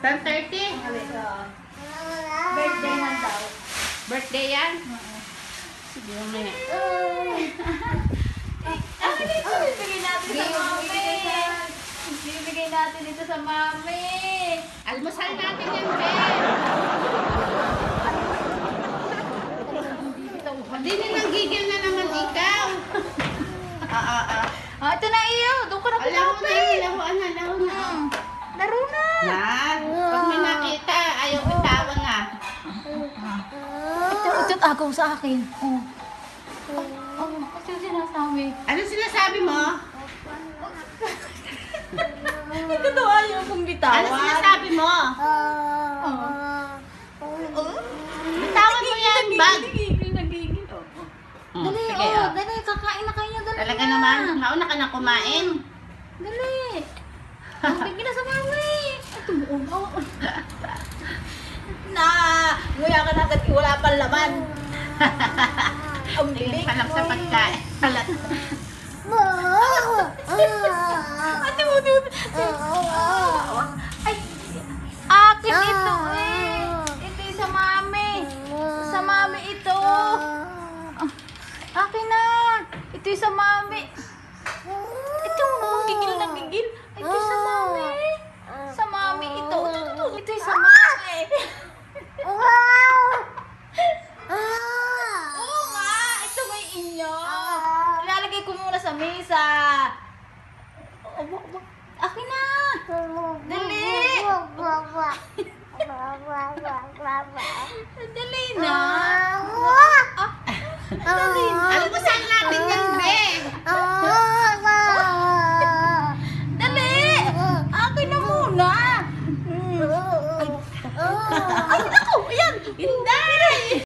10.30? Birthday daw. Birthday yan? Sige, mamaya. Bibigay natin sa mami. Bibigay natin dito sa mami. Almusal natin yan, Ben. Hindi na nanggigil na naman ikaw. Ah, ah, ah. Ah, ito na iyo. Doon ka na Alam mo na, kumapit. alam mo, ano, alam mo na. Hmm. Laro na. Yan. Pag may nakita, ayaw bitawan nga. Ito, ito agaw sa akin. Oh. Oh, oh, ito yung sinasabi. Ano sinasabi mo? Ito to ayaw kong bitawan. Ano sinasabi mo? Bitawan mo yan, bag. Nagigil, nagigil. Oh, oh. Hmm, Dali, sige, oh, oh. dali, kakain na kayo, dali Talaga na. naman, mauna ka na kumain. Dali. Ang bigyan na sa mami. Ito mo, oh. Na, nguya ka na agad, wala pang laman. Ang Tingin bilig pa lang sa pagkain. Halat. Ate mo, mo. Ay, akin ito eh. Ito sa mami. Sa mami ito. Akin na. Ito sa mami. Ito gigil na gigil. Ito sa mami. Sa mami ito. Ito, ito, ito. Ito yung sa mami. Oo nga. Ito may inyo. Ilalagay ko muna sa mesa. Akin na. Dali. Dali na. Ah, dali na.